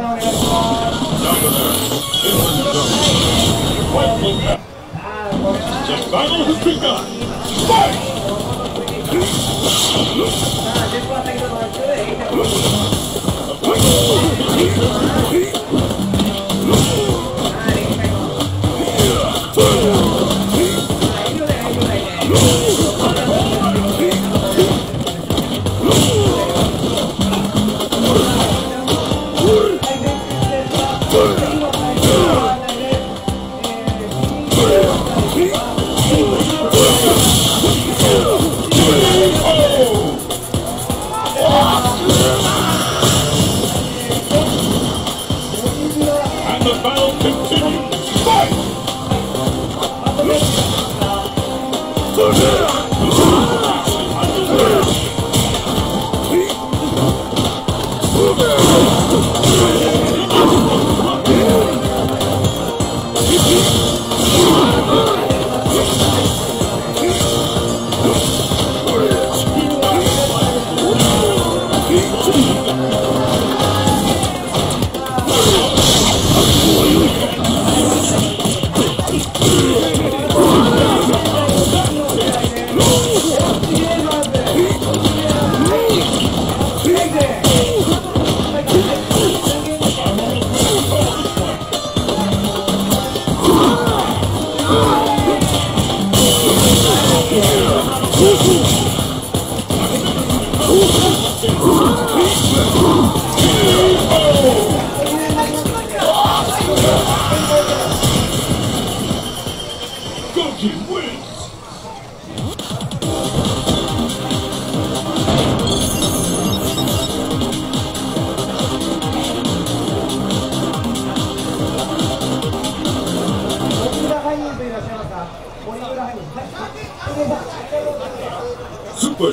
The battle! The battle continues! Fight!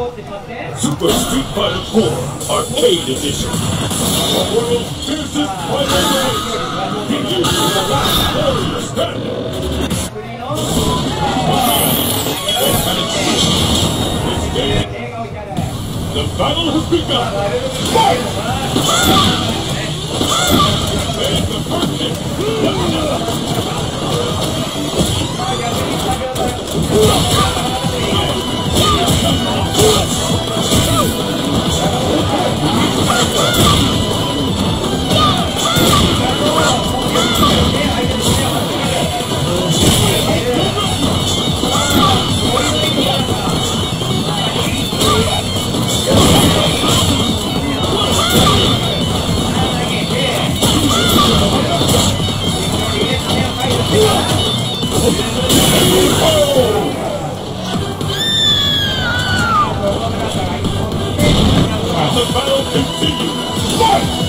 Super Street Fighter 4 Arcade Edition. The world's fiercest fighter race. Begins the last warrior standing. The battle has begun. Fight! Hit. the continues.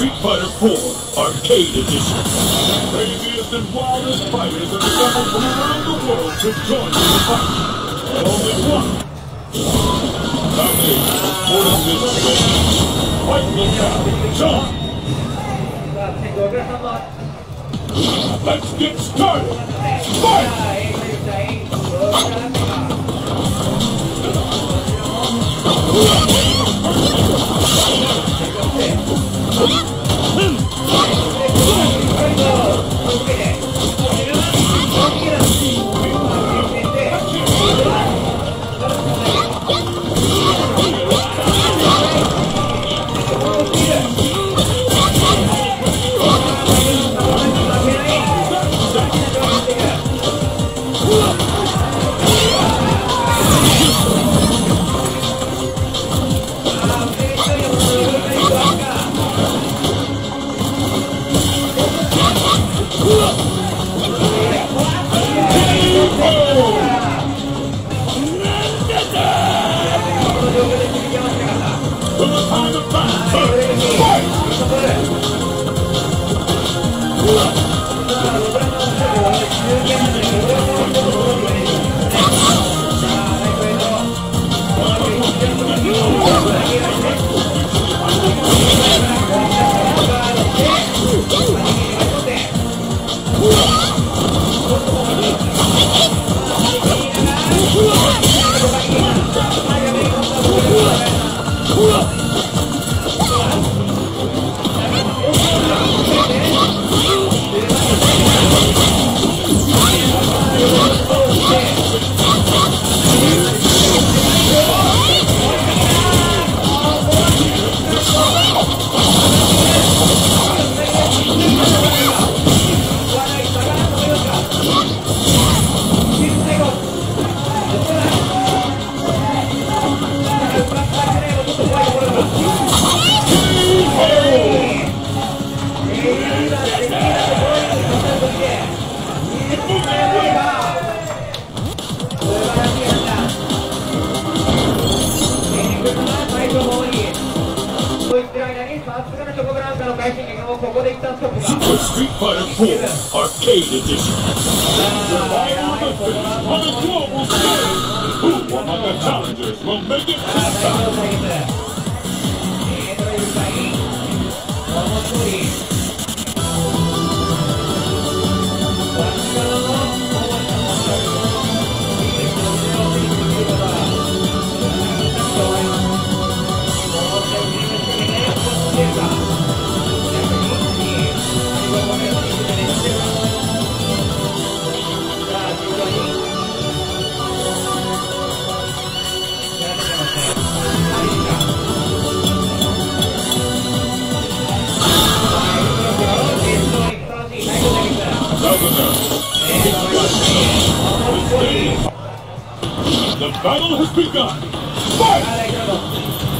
Street Fighter 4 Arcade Edition. The craziest and wildest fighters have assembled from around the world to join in the fight. And only one. Nowadays, supporting this event. Fight will now. John, let's get started. Fight! From Super Street Fighter 4 Arcade Edition. Survival of the on a global stage. Who among the challengers will make it this time? Has begun. Fight!